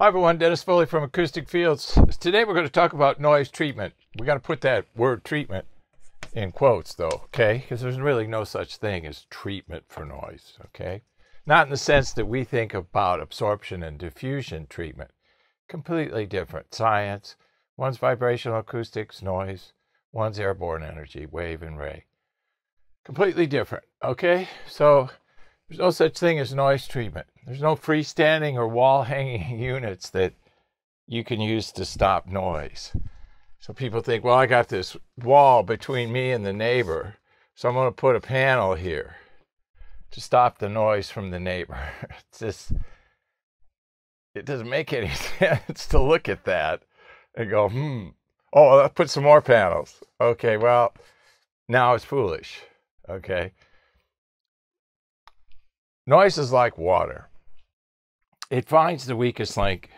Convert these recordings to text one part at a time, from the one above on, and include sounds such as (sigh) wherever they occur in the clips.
Hi everyone, Dennis Foley from Acoustic Fields. Today we're going to talk about noise treatment. We got to put that word treatment in quotes though, okay? Because there's really no such thing as treatment for noise, okay? Not in the sense that we think about absorption and diffusion treatment. Completely different science. One's vibrational acoustics, noise. One's airborne energy, wave and ray. Completely different, okay? So there's no such thing as noise treatment. There's no freestanding or wall (laughs) hanging units that you can use to stop noise. So people think, well, I got this wall between me and the neighbor, so I'm going to put a panel here to stop the noise from the neighbor. (laughs) It's just, it doesn't make any (laughs) sense to look at that and go, hmm, oh, I'll put some more panels. Okay, well, now it's foolish. Okay. Noise is like water. It finds the weakest link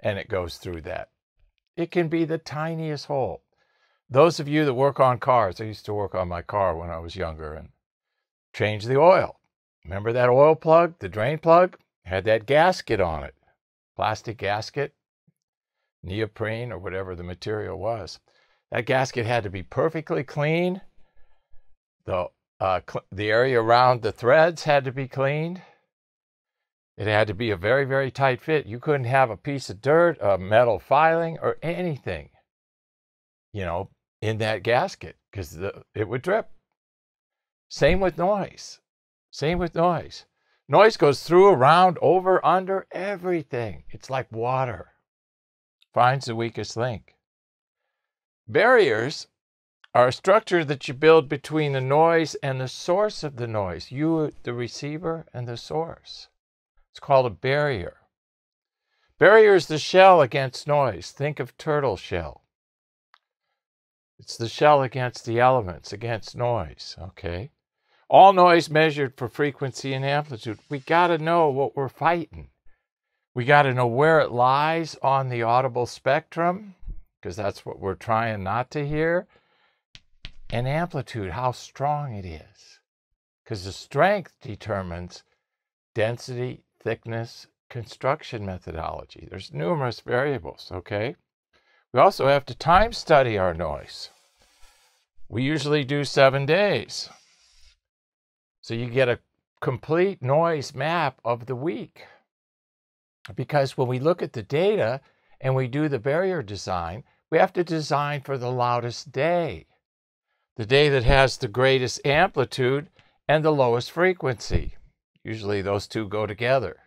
and it goes through that. It can be the tiniest hole. Those of you that work on cars, I used to work on my car when I was younger and change the oil. Remember that oil plug, the drain plug? Had that gasket on it, plastic gasket, neoprene, or whatever the material was. That gasket had to be perfectly clean. The uh, the area around the threads had to be cleaned. It had to be a very, very tight fit. You couldn't have a piece of dirt, a metal filing, or anything, you know, in that gasket because it would drip. Same with noise. Same with noise. Noise goes through, around, over, under, everything. It's like water. Finds the weakest link. Barriers are a structure that you build between the noise and the source of the noise, you, the receiver, and the source. It's called a barrier. Barrier is the shell against noise. Think of turtle shell. It's the shell against the elements, against noise, okay? All noise measured for frequency and amplitude. We got to know what we're fighting. We got to know where it lies on the audible spectrum, because that's what we're trying not to hear and amplitude, how strong it is. Because the strength determines density, thickness, construction methodology. There's numerous variables, okay? We also have to time study our noise. We usually do seven days. So you get a complete noise map of the week. Because when we look at the data and we do the barrier design, we have to design for the loudest day the day that has the greatest amplitude and the lowest frequency. Usually those two go together.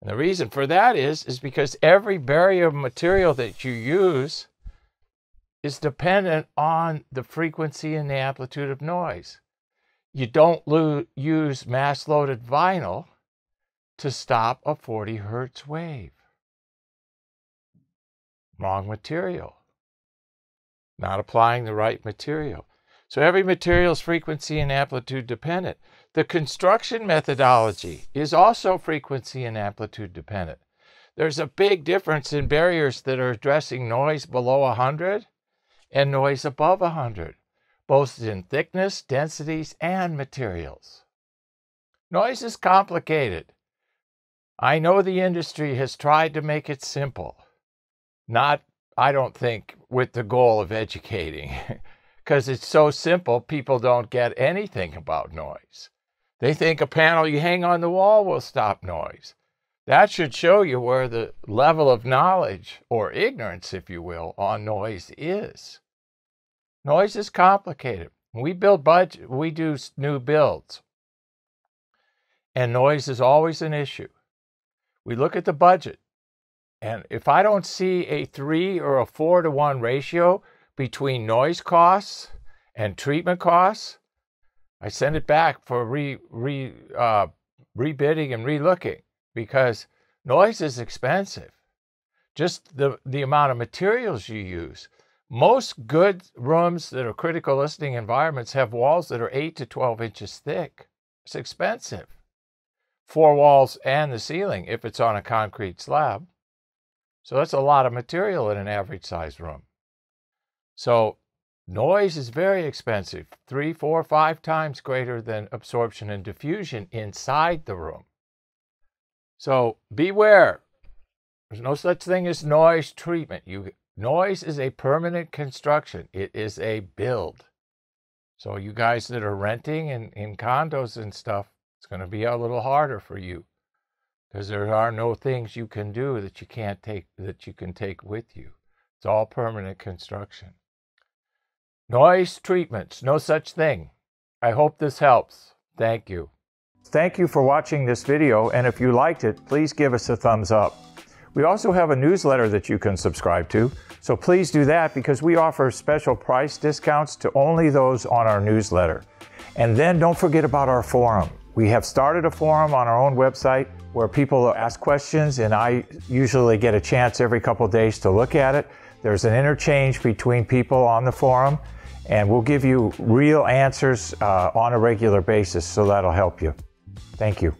And the reason for that is, is because every barrier material that you use is dependent on the frequency and the amplitude of noise. You don't lo- use mass loaded vinyl to stop a 40 hertz wave. Wrong material not applying the right material. So every material is frequency and amplitude dependent. The construction methodology is also frequency and amplitude dependent. There's a big difference in barriers that are addressing noise below 100 and noise above 100, both in thickness, densities, and materials. Noise is complicated. I know the industry has tried to make it simple, not I don't think with the goal of educating, (laughs) because it's so simple, people don't get anything about noise. They think a panel you hang on the wall will stop noise. That should show you where the level of knowledge, or ignorance, if you will, on noise is. Noise is complicated. We build budget, we do new builds, and noise is always an issue. We look at the budget. And if I don't see a three or a four to one ratio between noise costs and treatment costs, I send it back for re, re, uh, rebidding and relooking because noise is expensive. Just the, the amount of materials you use. Most good rooms that are critical listening environments have walls that are 8 to 12 inches thick. It's expensive. Four walls and the ceiling if it's on a concrete slab. So that's a lot of material in an average size room. So noise is very expensive, three, four, five times greater than absorption and diffusion inside the room. So beware. There's no such thing as noise treatment. You noise is a permanent construction. It is a build. So you guys that are renting in, in condos and stuff, it's going to be a little harder for you because there are no things you can do that you can't take that you can take with you. It's all permanent construction. Noise treatments, no such thing. I hope this helps. Thank you. Thank you for watching this video, and if you liked it, please give us a thumbs up. We also have a newsletter that you can subscribe to, so please do that because we offer special price discounts to only those on our newsletter. And then don't forget about our forum. We have started a forum on our own website where people ask questions, and I usually get a chance every couple days to look at it. There's an interchange between people on the forum, and we'll give you real answers uh, on a regular basis, so that'll help you. Thank you.